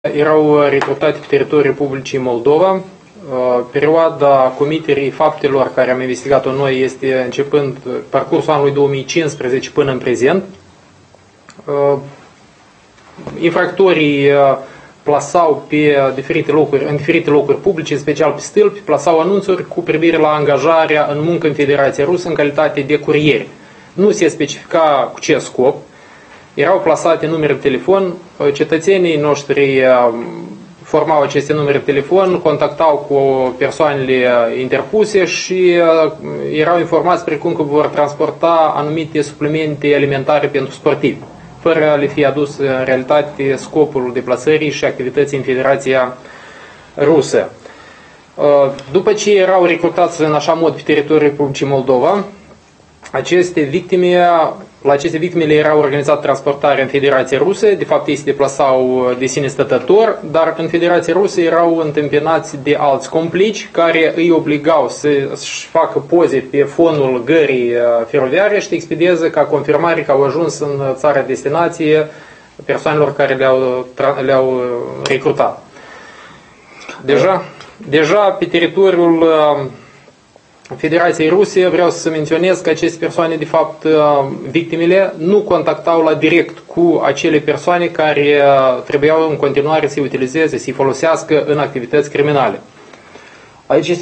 erau recrutate pe teritoriul Republicii Moldova. Uh, perioada comiterii faptelor care am investigat-o noi este începând parcursul anului 2015 până în prezent. Uh, infractorii uh, plasau pe diferite locuri, în diferite locuri publice, special pe stâlpi, plasau anunțuri cu privire la angajarea în muncă în Federația Rusă în calitate de curieri. Nu se specifica cu ce scop, erau plasate numere de telefon, cetățenii noștri uh, formau aceste numere de telefon, contactau cu persoanele interpuse și uh, erau informați precum că vor transporta anumite suplimente alimentare pentru sportivi, fără a le fi adus în realitate scopul deplasării și activității în Federația Rusă. Uh, după ce erau recrutați în așa mod pe teritoriul Republicii Moldova, aceste victime la aceste victime le era organizat transportarea în Federația Rusă, de fapt ei se deplasau de sine stătător, dar în Federația Rusă erau întâmpinați de alți complici care îi obligau să-și facă poze pe fonul gării uh, feroviare și să expedieze ca confirmare că au ajuns în țara destinație persoanelor care le-au, le-au uh, recrutat. Deja, deja pe teritoriul uh, Federației Ruse, vreau să menționez că aceste persoane, de fapt, uh, victimele, nu contactau la direct cu acele persoane care uh, trebuiau în continuare să-i utilizeze, să-i folosească în activități criminale. Aici este